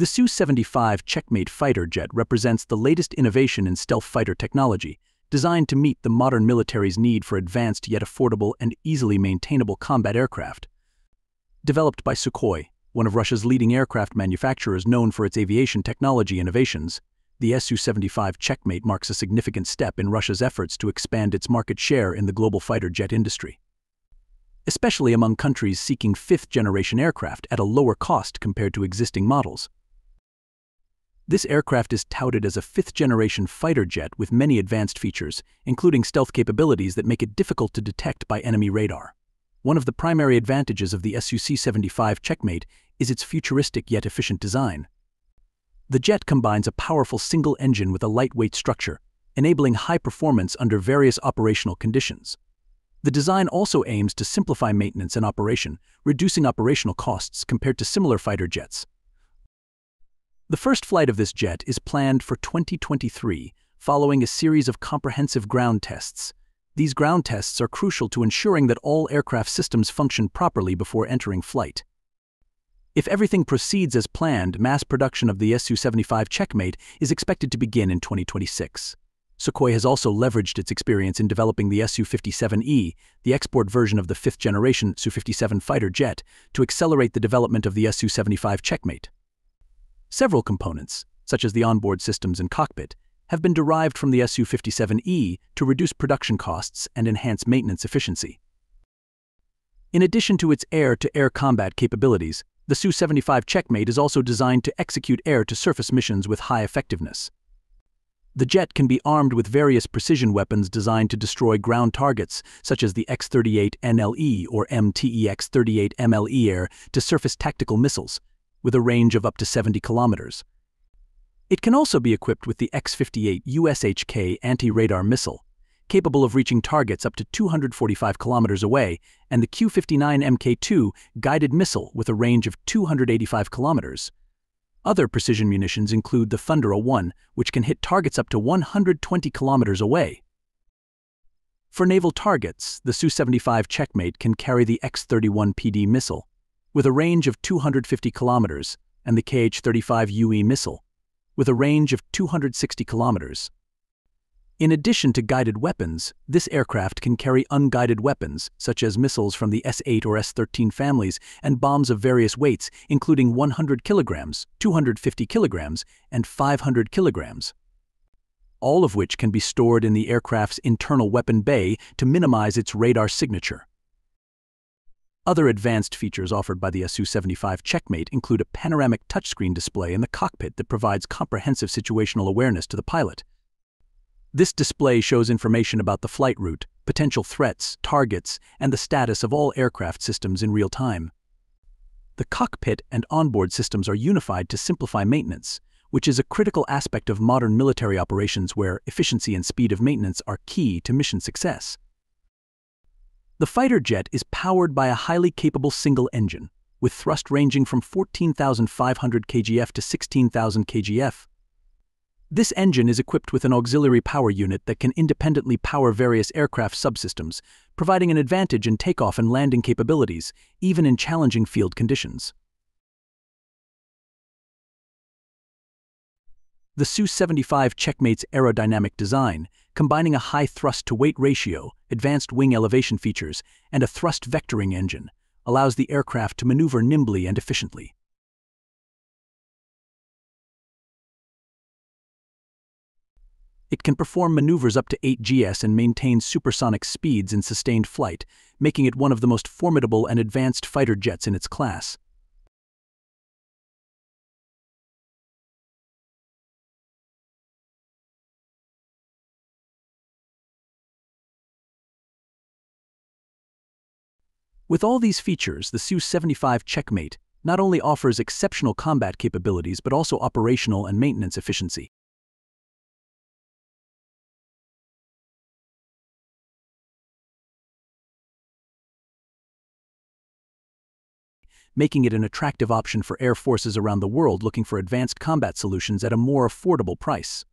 The Su-75 Checkmate fighter jet represents the latest innovation in stealth fighter technology, designed to meet the modern military's need for advanced yet affordable and easily maintainable combat aircraft. Developed by Sukhoi, one of Russia's leading aircraft manufacturers known for its aviation technology innovations, the Su-75 Checkmate marks a significant step in Russia's efforts to expand its market share in the global fighter jet industry. Especially among countries seeking fifth-generation aircraft at a lower cost compared to existing models. This aircraft is touted as a fifth-generation fighter jet with many advanced features, including stealth capabilities that make it difficult to detect by enemy radar. One of the primary advantages of the Su-75 Checkmate is its futuristic yet efficient design. The jet combines a powerful single engine with a lightweight structure, enabling high performance under various operational conditions. The design also aims to simplify maintenance and operation, reducing operational costs compared to similar fighter jets. The first flight of this jet is planned for 2023, following a series of comprehensive ground tests. These ground tests are crucial to ensuring that all aircraft systems function properly before entering flight. If everything proceeds as planned, mass production of the Su-75 Checkmate is expected to begin in 2026. Sukhoi has also leveraged its experience in developing the Su-57E, the export version of the fifth-generation Su-57 fighter jet, to accelerate the development of the Su-75 Checkmate. Several components, such as the onboard systems and cockpit, have been derived from the Su-57E to reduce production costs and enhance maintenance efficiency. In addition to its air-to-air -air combat capabilities, the Su-75 Checkmate is also designed to execute air-to-surface missions with high effectiveness. The jet can be armed with various precision weapons designed to destroy ground targets, such as the X-38 NLE or MTEX-38 MLE air-to-surface tactical missiles, with a range of up to 70 kilometers. It can also be equipped with the X-58 USHK anti-radar missile, capable of reaching targets up to 245 kilometers away, and the Q-59 Mk2 guided missile with a range of 285 kilometers. Other precision munitions include the Thundera 1, which can hit targets up to 120 kilometers away. For naval targets, the Su-75 Checkmate can carry the X-31 PD missile, with a range of 250 kilometers, and the KH-35 UE missile, with a range of 260 kilometers. In addition to guided weapons, this aircraft can carry unguided weapons, such as missiles from the S-8 or S-13 families and bombs of various weights, including 100 kilograms, 250 kilograms, and 500 kilograms, all of which can be stored in the aircraft's internal weapon bay to minimize its radar signature. Other advanced features offered by the Su-75 Checkmate include a panoramic touchscreen display in the cockpit that provides comprehensive situational awareness to the pilot. This display shows information about the flight route, potential threats, targets, and the status of all aircraft systems in real time. The cockpit and onboard systems are unified to simplify maintenance, which is a critical aspect of modern military operations where efficiency and speed of maintenance are key to mission success. The fighter jet is powered by a highly capable single engine, with thrust ranging from 14,500 kgf to 16,000 kgf. This engine is equipped with an auxiliary power unit that can independently power various aircraft subsystems, providing an advantage in takeoff and landing capabilities, even in challenging field conditions. The Su-75 Checkmate's aerodynamic design, combining a high thrust-to-weight ratio, advanced wing elevation features, and a thrust vectoring engine, allows the aircraft to maneuver nimbly and efficiently. It can perform maneuvers up to 8 GS and maintain supersonic speeds in sustained flight, making it one of the most formidable and advanced fighter jets in its class. With all these features, the Su-75 Checkmate not only offers exceptional combat capabilities but also operational and maintenance efficiency. making it an attractive option for air forces around the world looking for advanced combat solutions at a more affordable price.